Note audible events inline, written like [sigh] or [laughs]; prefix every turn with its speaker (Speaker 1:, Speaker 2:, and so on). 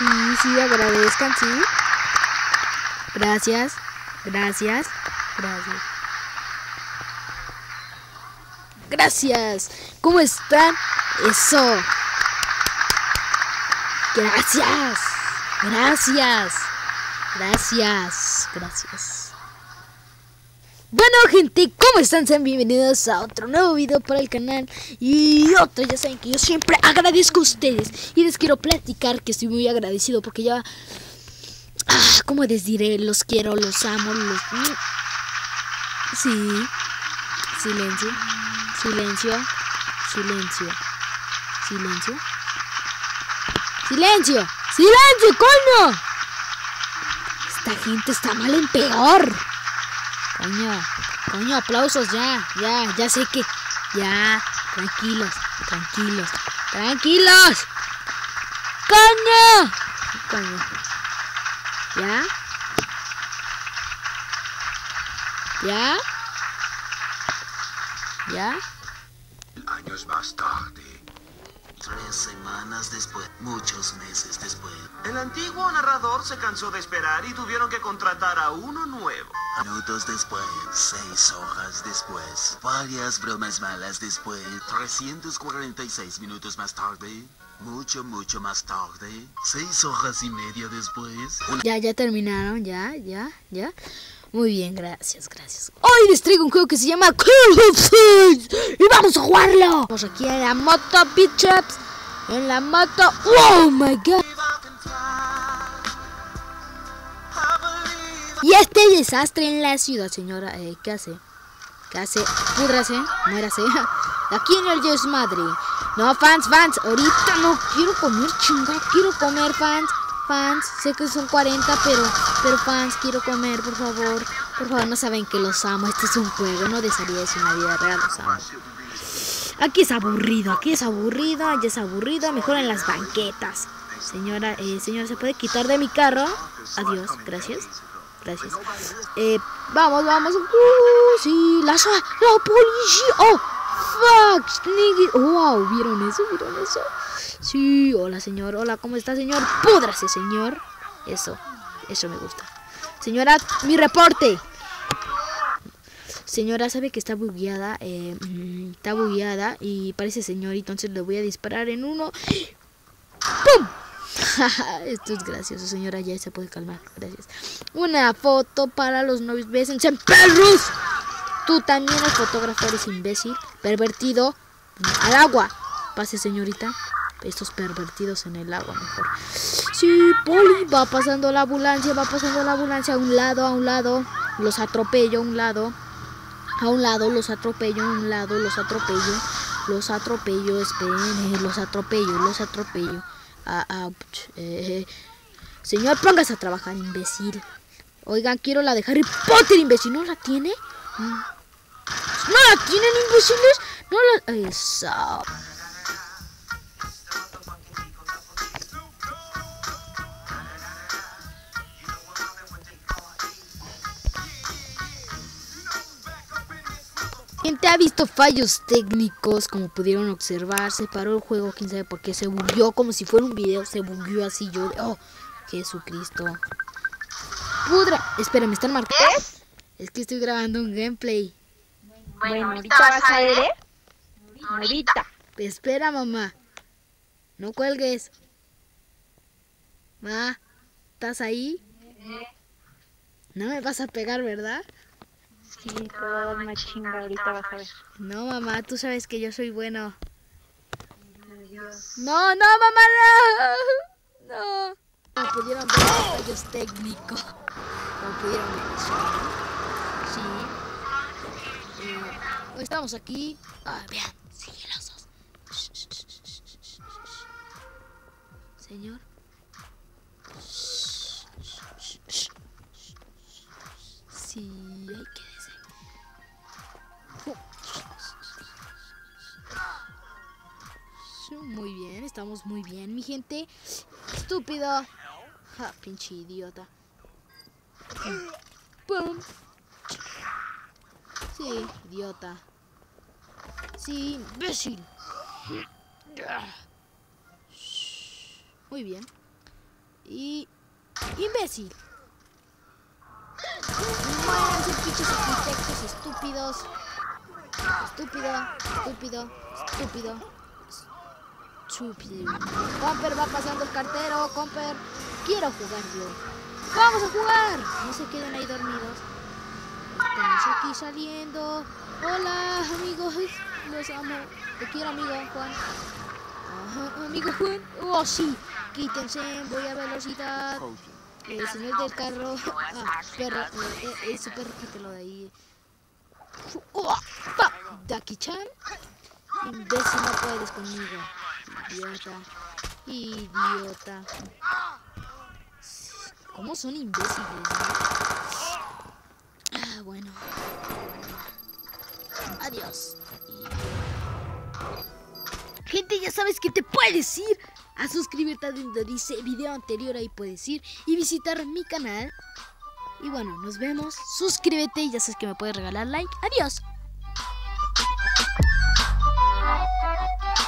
Speaker 1: Sí, sí, agradezcan, sí. Gracias, gracias, gracias. Gracias. ¿Cómo están? Eso. Gracias. Gracias. Gracias. Gracias. Bueno gente, ¿cómo están? Sean bienvenidos a otro nuevo video para el canal. Y otro, ya saben que yo siempre agradezco a ustedes. Y les quiero platicar que estoy muy agradecido porque ya... Ah, ¿Cómo les diré? Los quiero, los amo, los... Sí. Silencio. Silencio. Silencio. Silencio. Silencio. Silencio, coño. Esta gente está mal en peor Coño, coño, aplausos ya, ya, ya sé que. Ya, tranquilos, tranquilos, tranquilos. Coño. Coño. ¿Ya? ¿Ya? ¿Ya?
Speaker 2: Años más tarde. Tres semanas después, muchos meses después. El antiguo narrador se cansó de esperar y tuvieron que contratar a uno nuevo. Minutos después, seis horas después, varias bromas malas después, 346 minutos más tarde, mucho, mucho más tarde, seis horas y media después.
Speaker 1: Ya, ya terminaron, ya, ya, ya. Muy bien, gracias, gracias. Hoy les traigo un juego que se llama Call of y vamos a jugarlo. Vamos aquí en la moto, bitchups. En la moto. ¡Oh, my God! Y este desastre en la ciudad, señora, eh, ¿qué hace? ¿Qué hace? Púdrase, muérase. [laughs] Aquí en el Yes Madre. No, fans, fans, ahorita no quiero comer, chinga, quiero comer, fans. Fans, sé que son 40, pero, pero fans, quiero comer, por favor. Por favor, no saben que los amo. Este es un juego, no desearía eso en la vida real, los amo. Aquí es aburrido, aquí es aburrido, allá es aburrido, mejor en las banquetas. Señora, eh, señora, ¿se puede quitar de mi carro? Adiós, gracias. Gracias. Eh, vamos, vamos. Uh, sí, la, la policía. Oh, fuck. Nigga. Wow, ¿vieron eso? ¿Vieron eso? Sí, hola, señor. Hola, ¿cómo está, señor? Púdrase, señor. Eso, eso me gusta. Señora, mi reporte. Señora, sabe que está bugueada. Eh, mm, está bugueada y parece señor. Entonces le voy a disparar en uno. ¡Pum! [laughs] Esto es gracioso, señora. Ya se puede calmar. Gracias. Una foto para los novios. Bésense en perros. Tú también, el fotógrafo, eres imbécil. Pervertido. Al agua. Pase, señorita. Estos pervertidos en el agua, mejor. Sí, Poli. Va pasando la ambulancia. Va pasando la ambulancia. A un lado, a un lado. Los atropello a un lado. A un lado, los atropello. A un lado, los atropello. Los atropello. Esperen. Los atropello. Los atropello. Ah, ouch, eh, señor, póngase a trabajar, imbécil. Oigan, quiero la de Harry Potter, imbécil. ¿No la tiene? ¿No la tienen, imbéciles? No la... Eso. Gente ha visto fallos técnicos, como pudieron observar, se paró el juego, quién sabe por qué, se bugueó como si fuera un video, se bugueó así yo, oh, Jesucristo. Pudra, espera, me están marcando. Es que estoy grabando un gameplay.
Speaker 3: Bueno, ahorita vas a ver, ¿eh? Ahorita.
Speaker 1: Espera, mamá. No cuelgues. Ma, ¿estás ahí? No me vas a pegar, ¿verdad?
Speaker 3: Sí, te voy a dar una chinga, ahorita vas a ver.
Speaker 1: No, mamá, tú sabes que yo soy bueno. No, no, mamá, no. No. No pudieron ver los fallos técnicos. No pudieron ver. Sí. Eh, estamos aquí. Ah, vean, sigilosos. Señor. Estamos muy bien, mi gente. Estúpido. Pinche idiota. Pum. Sí, idiota. Sí, imbécil. Muy bien. Y... ¡Imbécil! Muéranse, pinches arquitectos estúpidos. Estúpido, estúpido, estúpido. Estúpido. Comper va pasando el cartero, Comper. Quiero jugar yo. ¡Vamos a jugar! No se queden ahí dormidos. Estamos aquí saliendo. Hola, amigos. Los amo. Te quiero, amigo Juan. Amigo Juan. Oh, sí. Quítense. Voy a velocidad. El señor del carro. Ah, perro. Eh, eh, ese perro, quítelo de ahí. Oh, pa. Daki-chan. Imbécil, no puedes conmigo. Idiota. Idiota. ¿Cómo son imbéciles? Ah, bueno. Adiós. Gente, ya sabes que te puedes ir a suscribirte a donde dice video anterior, ahí puedes ir y visitar mi canal. Y bueno, nos vemos. Suscríbete y ya sabes que me puedes regalar like. Adiós.